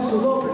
Doble.